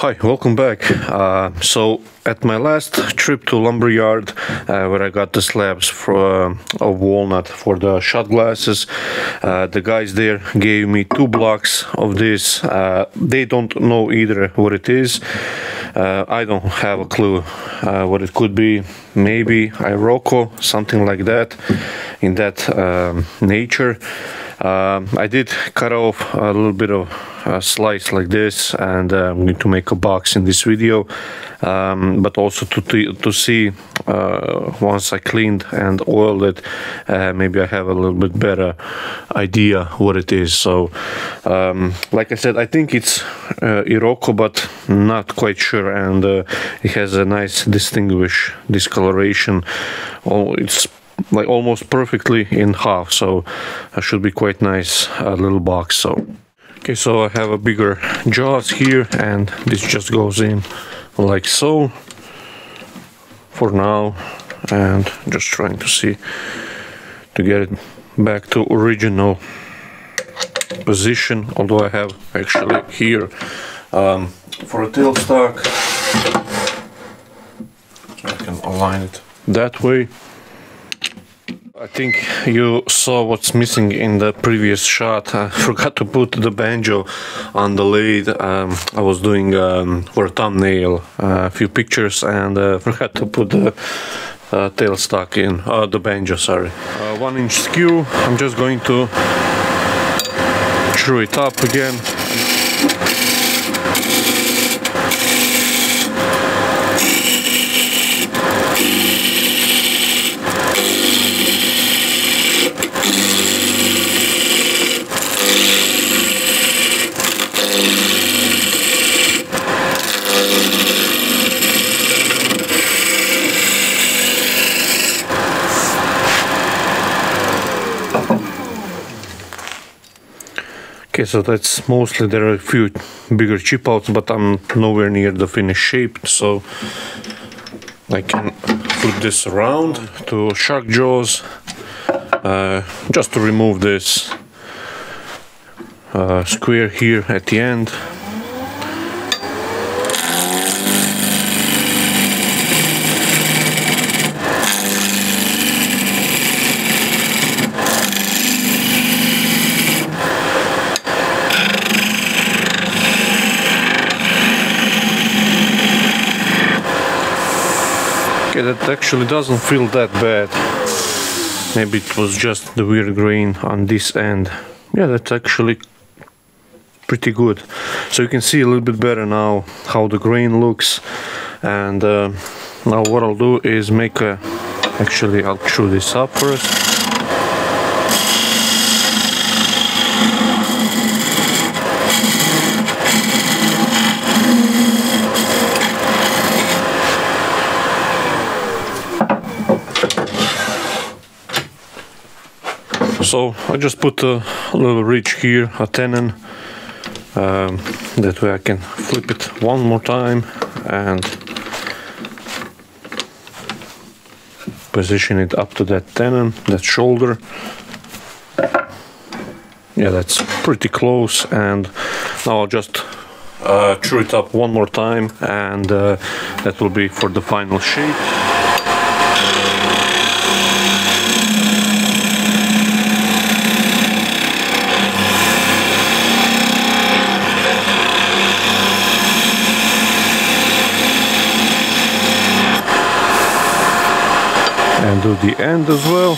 Hi, welcome back. Uh, so, at my last trip to lumberyard, uh, where I got the slabs for, uh, of walnut for the shot glasses, uh, the guys there gave me two blocks of this. Uh, they don't know either what it is. Uh, I don't have a clue what it could be. Maybe Iroko, something like that, in that um, nature. Um, I did cut off a little bit of a slice like this and uh, I'm going to make a box in this video. Um, but also to, to see uh, once I cleaned and oiled it uh, maybe I have a little bit better idea what it is. So um, like I said I think it's uh, Iroko but not quite sure. And uh, it has a nice distinguished discoloration. Oh it's like almost perfectly in half so it should be quite nice a little box so. Okay so I have a bigger jaws here and this just goes in like so for now and just trying to see to get it back to original position although I have actually here um, for a tailstock I can align it that way I think you saw what's missing in the previous shot. I forgot to put the banjo on the lathe. Um, I was doing um, for a thumbnail uh, a few pictures and uh, forgot to put the uh, tailstock in, uh, the banjo, sorry. Uh, one inch skew, I'm just going to screw it up again Okay, so that's mostly, there are a few bigger chip outs, but I'm nowhere near the finished shape, so I can put this around to shark jaws, uh, just to remove this uh, square here at the end. Okay, that actually doesn't feel that bad. Maybe it was just the weird grain on this end. Yeah, that's actually pretty good. So you can see a little bit better now how the grain looks. And uh, now what I'll do is make a... Actually, I'll chew this up first. So I just put a little ridge here, a tenon. Um, that way I can flip it one more time and position it up to that tenon, that shoulder. Yeah, that's pretty close and now I'll just uh, chew it up one more time and uh, that will be for the final shape. And do the end as well.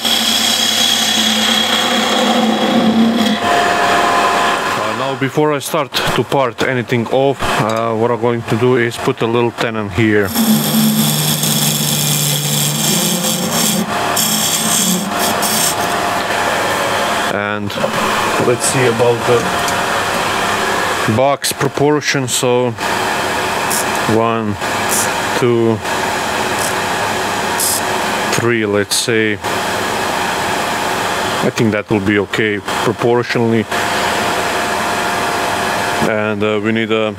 Uh, now before I start to part anything off, uh, what I'm going to do is put a little tenon here. And let's see about the box proportion. So one, two, three, let's say. I think that will be okay proportionally. And uh, we need a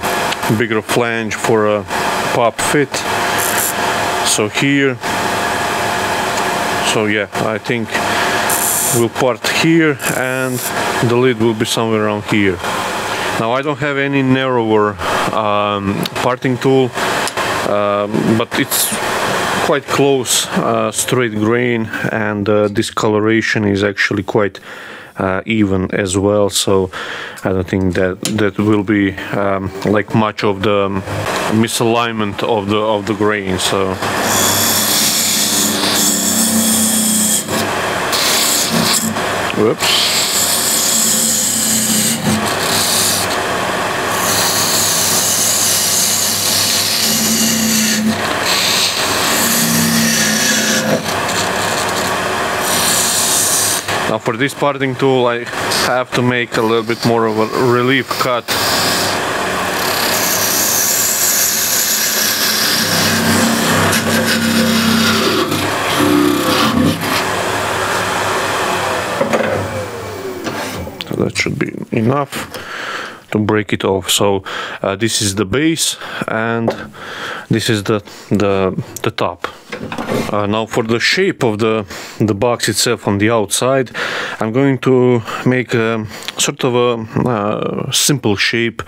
bigger flange for a pop fit. So here, so yeah, I think we'll part here and the lid will be somewhere around here. Now I don't have any narrower um, parting tool um, but it's quite close uh, straight grain and uh, discoloration is actually quite uh, even as well. So I don't think that that will be um, like much of the um, misalignment of the of the grain so. Whoops for this parting tool I have to make a little bit more of a relief cut. That should be enough to break it off. So uh, this is the base and this is the the, the top uh, now for the shape of the the box itself on the outside I'm going to make a sort of a uh, simple shape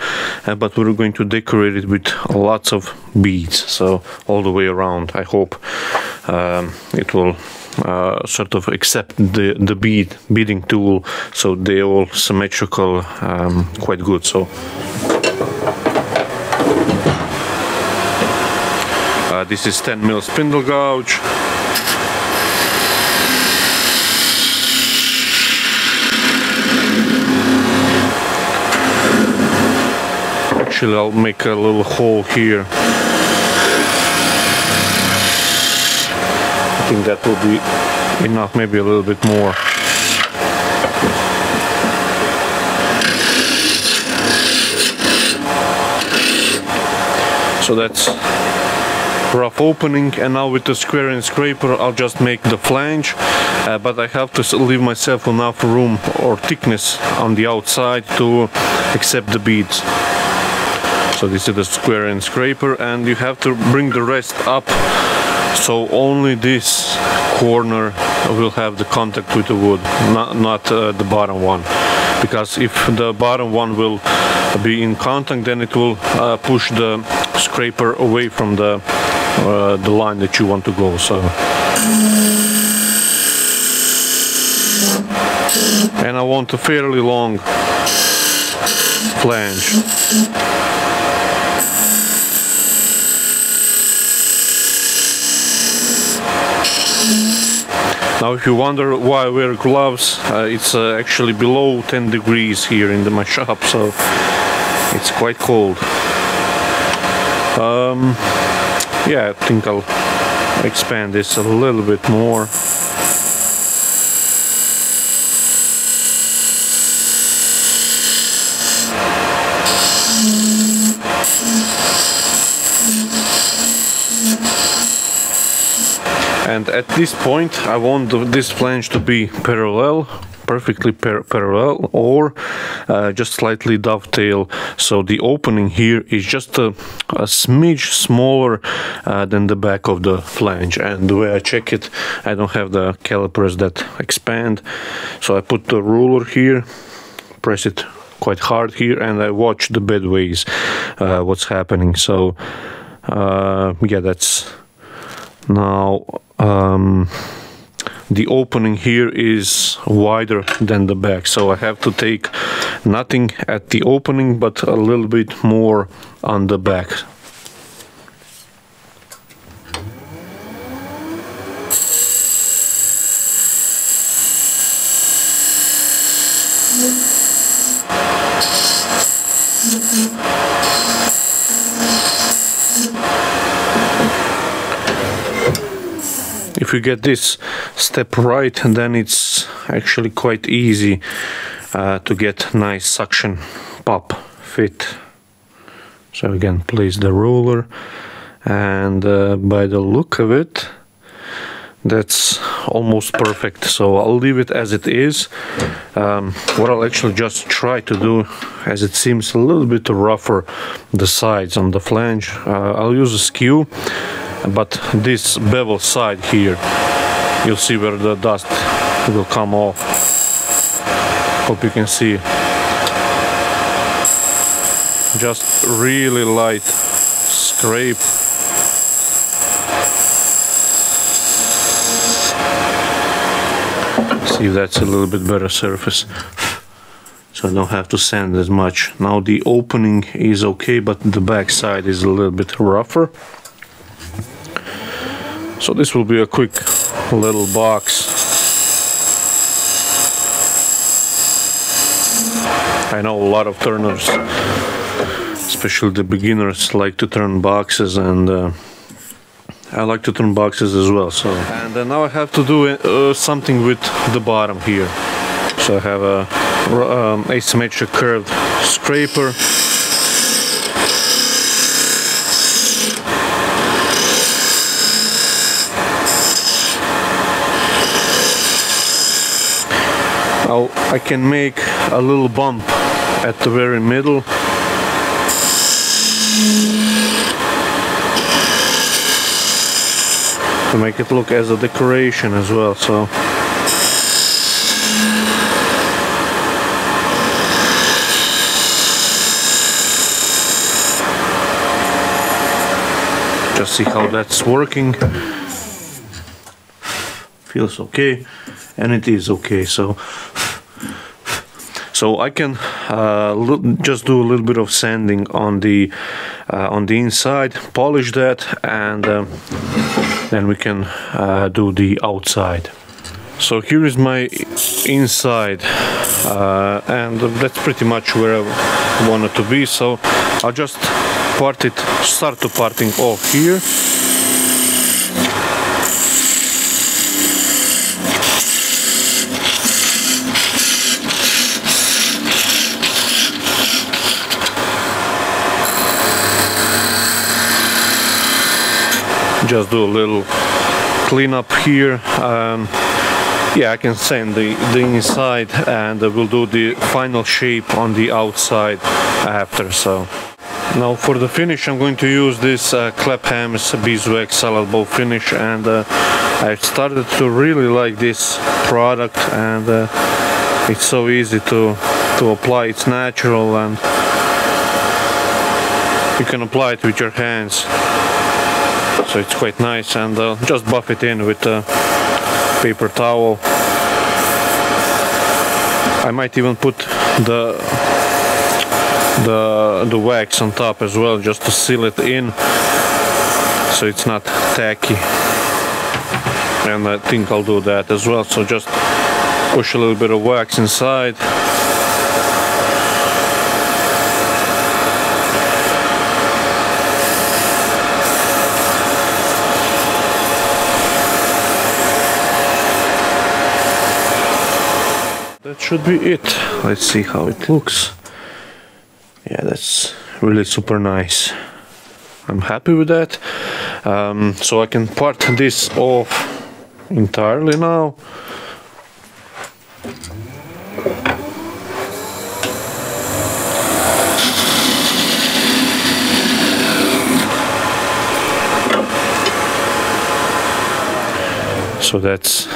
uh, but we're going to decorate it with lots of beads. So all the way around I hope um, it will uh, sort of accept the the bead beading tool so they all symmetrical um, quite good. So uh, this is 10 mil spindle gouge actually I'll make a little hole here I think that will be enough, maybe a little bit more. So that's rough opening and now with the square and scraper I'll just make the flange. Uh, but I have to leave myself enough room or thickness on the outside to accept the beads. So this is the square and scraper and you have to bring the rest up. So only this corner will have the contact with the wood not, not uh, the bottom one. Because if the bottom one will be in contact then it will uh, push the scraper away from the uh, the line that you want to go so and I want a fairly long flange Now if you wonder why I wear gloves, uh, it's uh, actually below 10 degrees here in the, my shop, so it's quite cold. Um, yeah, I think I'll expand this a little bit more. and at this point I want this flange to be parallel perfectly par parallel or just slightly dovetail. So the opening here is just a, a smidge smaller uh, than the back of the flange. And the way I check it I don't have the calipers that expand. So I put the ruler here press it quite hard here and I watch the bedways uh, what's happening. So uh, yeah that's now um, the opening here is wider than the back so I have to take nothing at the opening but a little bit more on the back if you get this step right then it's actually quite easy uh, to get nice suction pop fit. So again place the ruler and uh, by the look of it that's almost perfect. So I'll leave it as it is. Um, what I'll actually just try to do as it seems a little bit rougher the sides on the flange uh, I'll use a skew but this bevel side here you'll see where the dust will come off. Hope you can see. Just really light scrape. See if that's a little bit better surface. So I don't have to sand as much. Now the opening is okay but the back side is a little bit rougher so this will be a quick little box. I know a lot of turners especially the beginners like to turn boxes and uh, I like to turn boxes as well so. And uh, now I have to do uh, something with the bottom here. So I have a um, asymmetric curved scraper Now I can make a little bump at the very middle. To make it look as a decoration as well so. Just see how that's working. Feels okay and it is okay so so I can uh, just do a little bit of sanding on the uh, on the inside polish that and uh, then we can uh, do the outside. So here is my inside uh, and that's pretty much where I wanted to be. So I'll just part it start to parting off here just do a little cleanup here. Um, yeah I can sand the, the inside and we'll do the final shape on the outside after. So now for the finish I'm going to use this uh, Clapham's beeswax salad bowl finish and uh, I started to really like this product and uh, it's so easy to to apply. It's natural and you can apply it with your hands so it's quite nice. And uh, just buff it in with a paper towel. I might even put the the the wax on top as well just to seal it in so it's not tacky. And I think I'll do that as well. So just push a little bit of wax inside should be it. Let's see how it looks. Yeah that's really super nice. I'm happy with that. Um, so I can part this off entirely now. So that's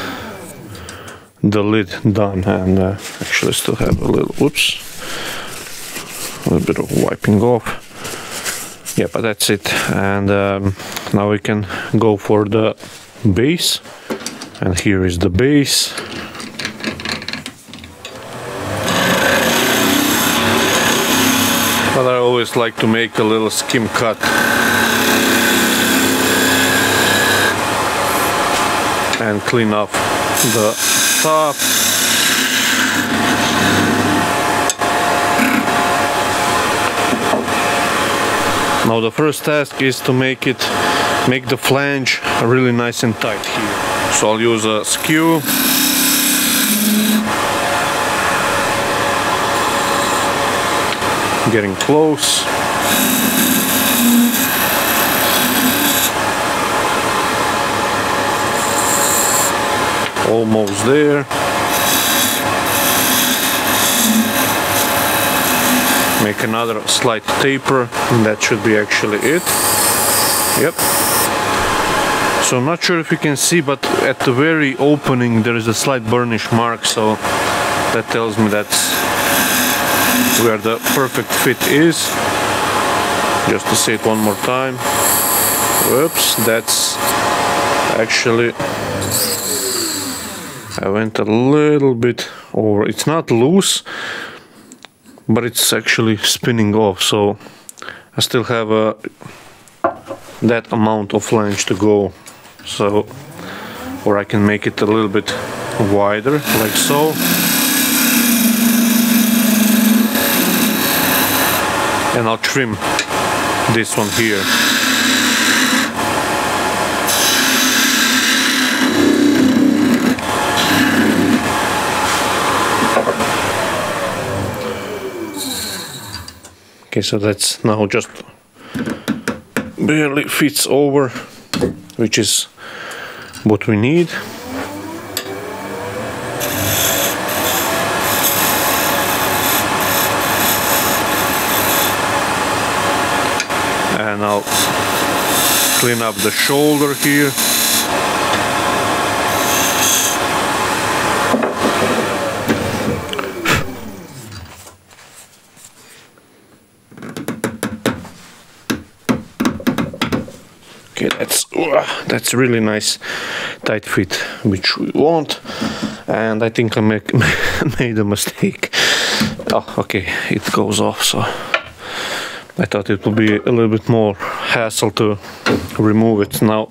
the lid done and uh, actually still have a little oops a little bit of wiping off. Yeah but that's it. And um, now we can go for the base. And here is the base. But I always like to make a little skim cut. And clean up the top. Now the first task is to make it, make the flange really nice and tight here. So I'll use a skew. Getting close. Almost there. Make another slight taper and that should be actually it. Yep. So not sure if you can see but at the very opening there is a slight burnish mark so that tells me that's where the perfect fit is. Just to see it one more time. Whoops that's actually I went a little bit over. It's not loose but it's actually spinning off so I still have a that amount of flange to go. So or I can make it a little bit wider like so. And I'll trim this one here okay so that's now just barely fits over which is what we need. And I'll clean up the shoulder here okay that's that's really nice tight fit which we want and I think I make, made a mistake oh okay it goes off so I thought it would be a little bit more hassle to remove it. Now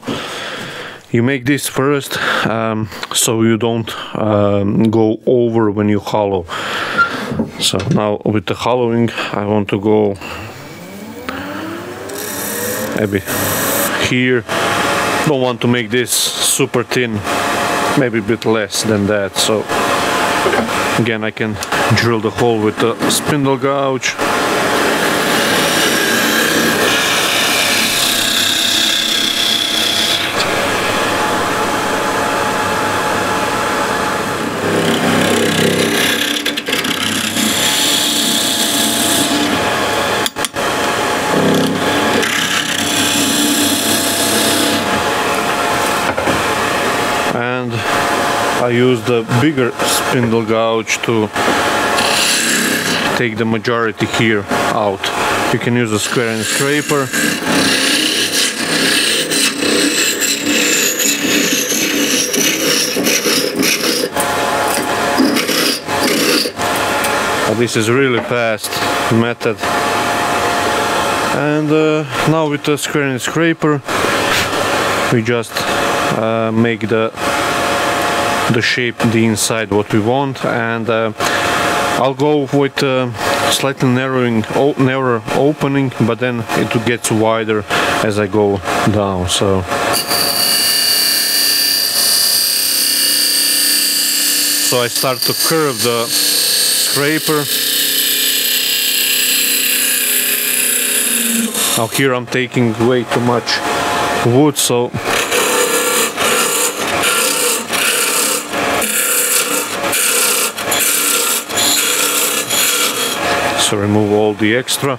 you make this first um, so you don't um, go over when you hollow. So now with the hollowing I want to go maybe here. Don't want to make this super thin, maybe a bit less than that. So again I can drill the hole with the spindle gouge I use the bigger spindle gouge to take the majority here out. You can use a square and scraper. This is really fast method. And uh, now with the square and scraper we just uh, make the the shape the inside what we want and uh, I'll go with uh, slightly narrowing narrower opening but then it gets wider as I go down so. So I start to curve the scraper. Now here I'm taking way too much wood so remove all the extra.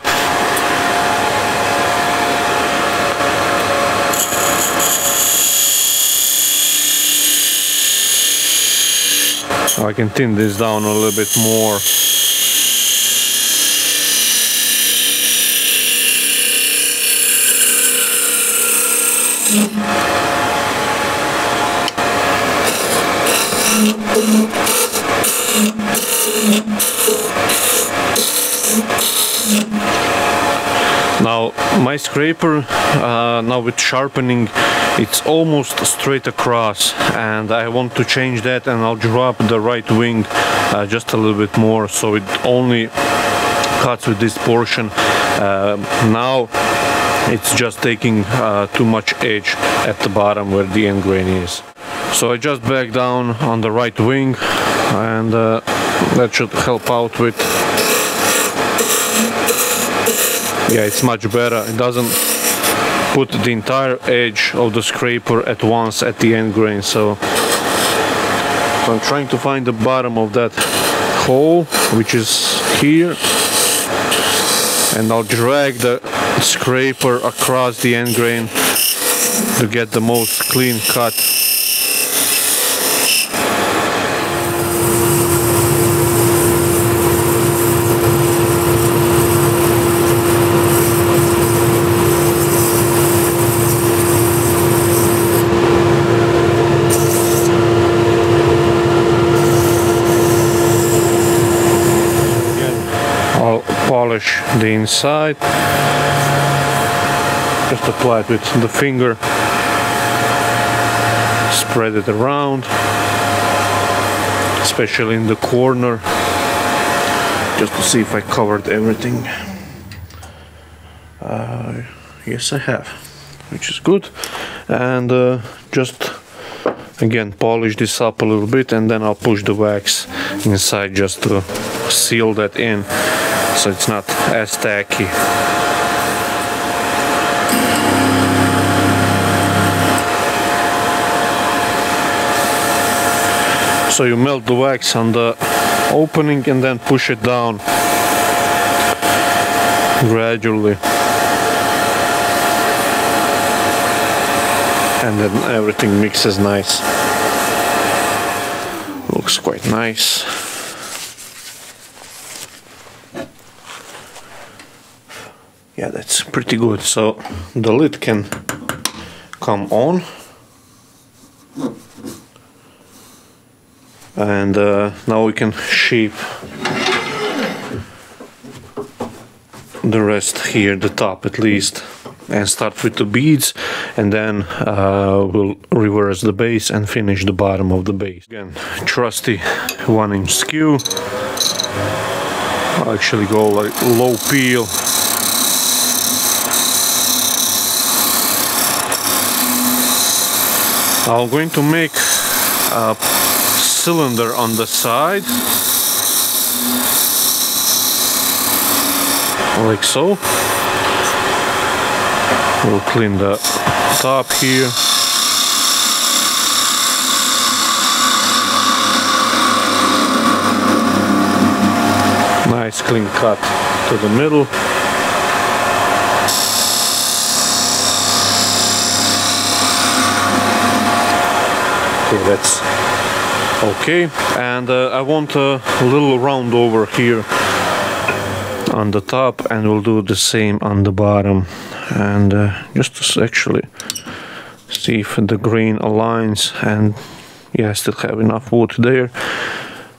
I can thin this down a little bit more Now my scraper, uh, now with sharpening, it's almost straight across and I want to change that and I'll drop the right wing uh, just a little bit more so it only cuts with this portion. Uh, now it's just taking uh, too much edge at the bottom where the end grain is. So I just back down on the right wing and uh, that should help out with yeah it's much better. It doesn't put the entire edge of the scraper at once at the end grain so, I'm trying to find the bottom of that hole which is here and I'll drag the scraper across the end grain to get the most clean cut the inside. Just apply it with the finger. Spread it around, especially in the corner, just to see if I covered everything. Uh, yes, I have, which is good. And uh, just again polish this up a little bit and then I'll push the wax inside just to seal that in so it's not as tacky. So you melt the wax on the opening and then push it down gradually. And then everything mixes nice. Looks quite nice yeah that's pretty good so the lid can come on and uh, now we can shape the rest here the top at least and start with the beads and then uh, we'll reverse the base and finish the bottom of the base. Again, trusty one inch skew. I'll actually go like low peel. I'm going to make a cylinder on the side like so We'll clean the top here. Nice clean cut to the middle. Okay, that's okay. And uh, I want a little round over here on the top and we'll do the same on the bottom. And uh, just to actually see if the grain aligns. And yeah I still have enough wood there.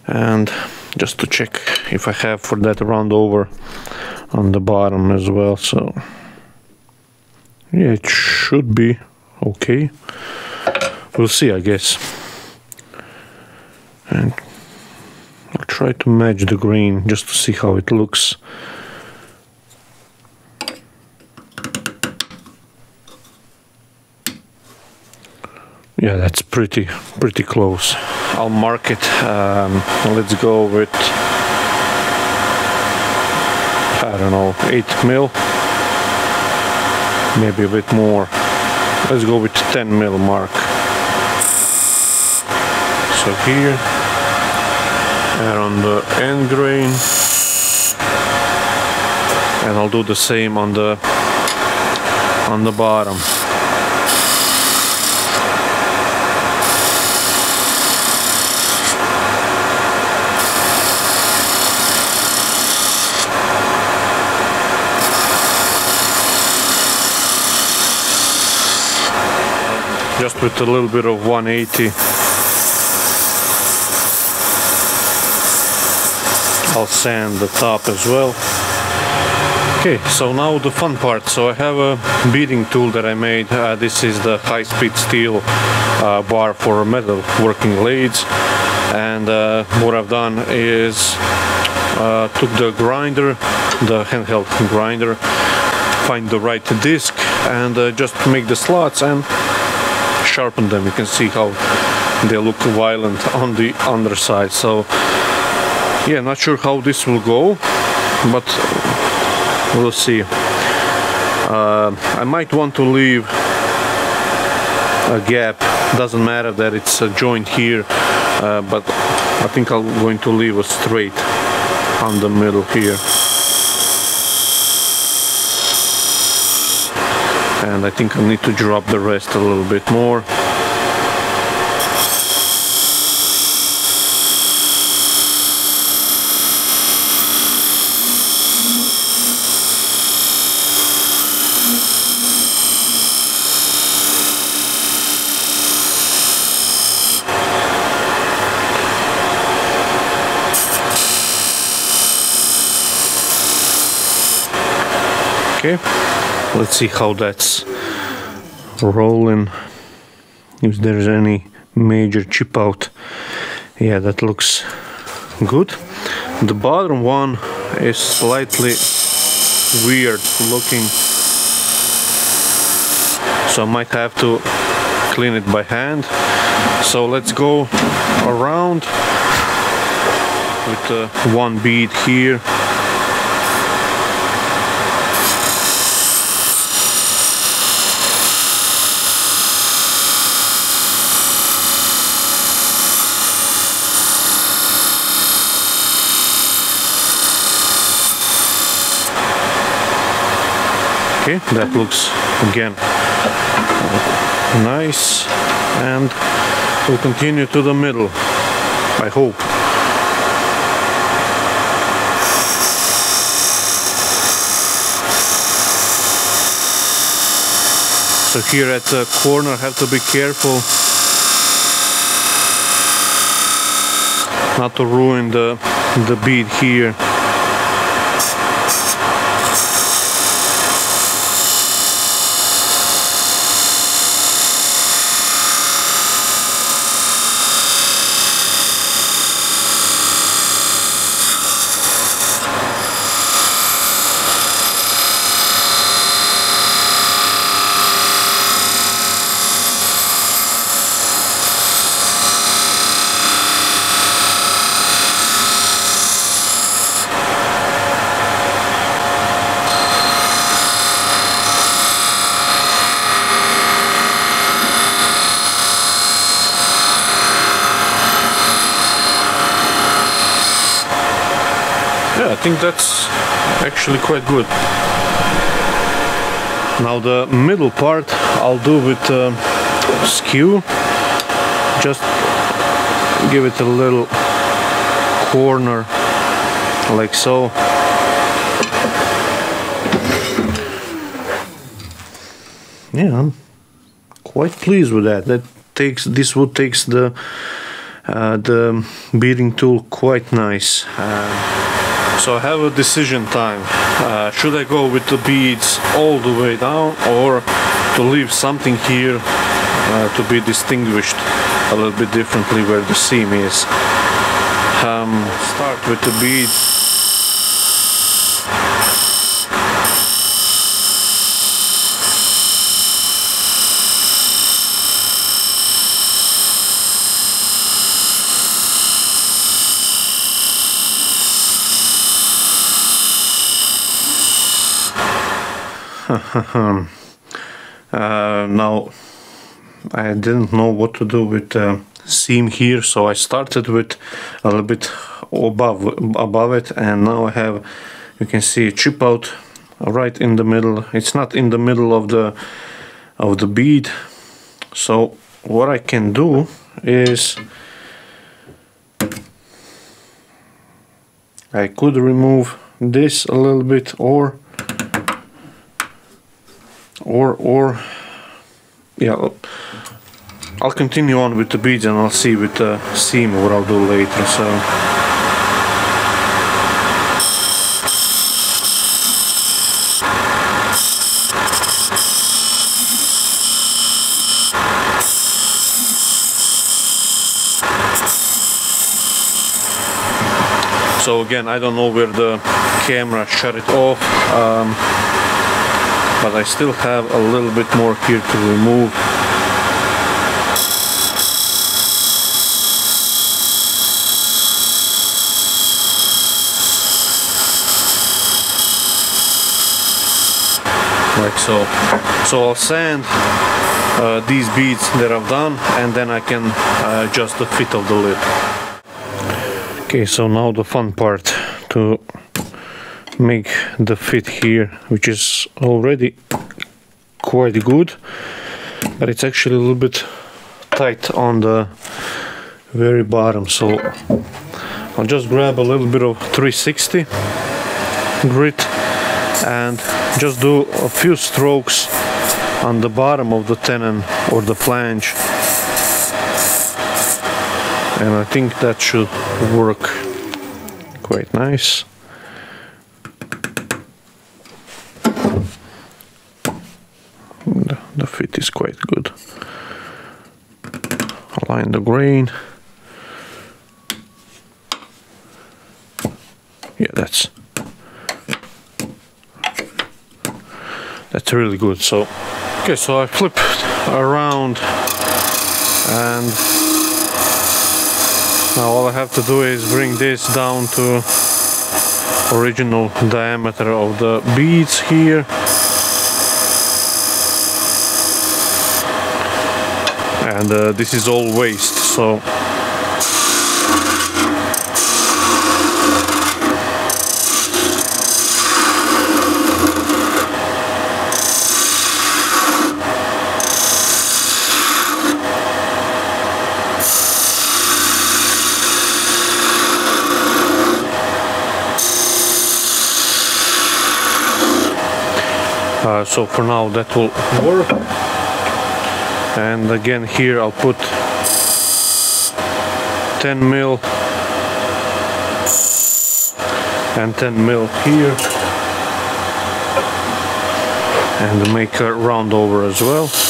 And just to check if I have for that round over on the bottom as well. So yeah it should be okay we'll see I guess. And I'll try to match the green just to see how it looks. Yeah that's pretty pretty close. I'll mark it. Um, let's go with I don't know 8 mil. Maybe a bit more. Let's go with 10 mil mark so here. And on the end grain. And I'll do the same on the on the bottom. Just with a little bit of 180 I'll sand the top as well. Okay so now the fun part. So I have a beading tool that I made. Uh, this is the high-speed steel uh, bar for metal working lathes and uh, what I've done is uh, took the grinder the handheld grinder find the right disc and uh, just make the slots and sharpen them. You can see how they look violent on the underside. So yeah not sure how this will go but we'll see. Uh, I might want to leave a gap. Doesn't matter that it's a joint here uh, but I think I'm going to leave a straight on the middle here. And I think I need to drop the rest a little bit more let's see how that's rolling. If there's any major chip out. Yeah, that looks good. The bottom one is slightly weird looking. So I might have to clean it by hand. So let's go around with uh, one bead here okay that looks again nice. And we'll continue to the middle I hope. So here at the corner have to be careful not to ruin the the bead here think that's actually quite good. Now the middle part I'll do with uh, skew. Just give it a little corner like so. Yeah, I'm quite pleased with that. That takes this wood takes the uh, the beading tool quite nice. Uh, so I have a decision time. Uh, should I go with the beads all the way down or to leave something here uh, to be distinguished a little bit differently where the seam is. Um, start with the beads. uh, now I didn't know what to do with the seam here so I started with a little bit above above it and now I have you can see a chip out right in the middle. It's not in the middle of the of the bead. So what I can do is I could remove this a little bit or or or yeah I'll continue on with the beads and I'll see with the seam what I'll do later so. So again I don't know where the camera shut it off. Um, but I still have a little bit more here to remove. Like so. So I'll sand uh, these beads that I've done and then I can uh, adjust the fit of the lid. Okay so now the fun part to make the fit here which is already quite good but it's actually a little bit tight on the very bottom. So I'll just grab a little bit of 360 grit and just do a few strokes on the bottom of the tenon or the flange. And I think that should work quite nice the, the fit is quite good. Align the grain. Yeah, that's that's really good. So, okay, so I flip around and now all I have to do is bring this down to original diameter of the beads here and uh, this is all waste so. Uh, so for now that will work and again here I'll put 10 mil. And 10 mil here. And make a round over as well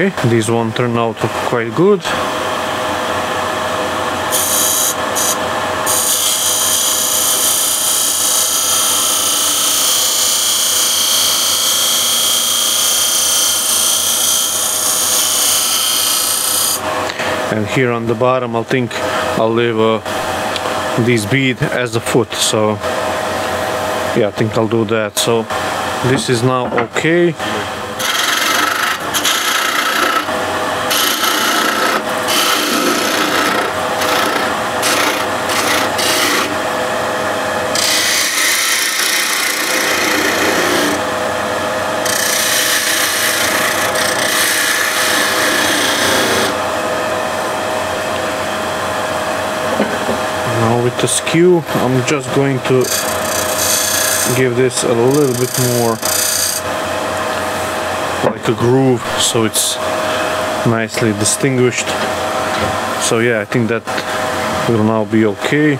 Okay, this one turned out quite good. and here on the bottom I think I'll leave uh, this bead as a foot so yeah I think I'll do that so this is now okay Now with the skew I'm just going to give this a little bit more like a groove so it's nicely distinguished. So yeah I think that will now be okay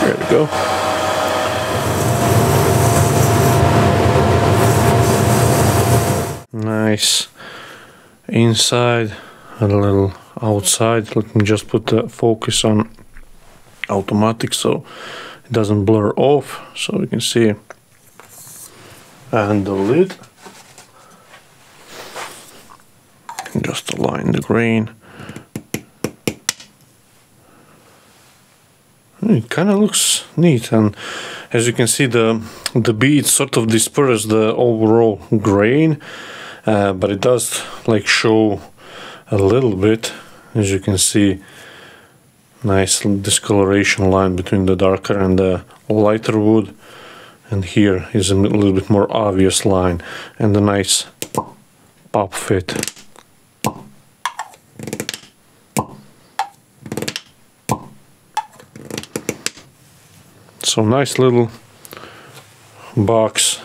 There we go. Nice. Inside, a little outside. Let me just put the focus on automatic so it doesn't blur off so we can see. And the lid. Just align the grain. It kind of looks neat, and as you can see, the the beads sort of disperse the overall grain, uh, but it does like show a little bit. As you can see, nice discoloration line between the darker and the lighter wood, and here is a little bit more obvious line, and a nice pop fit. So nice little box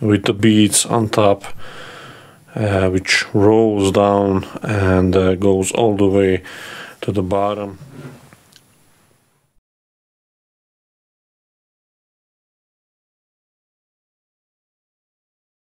with the beads on top uh, which rolls down and uh, goes all the way to the bottom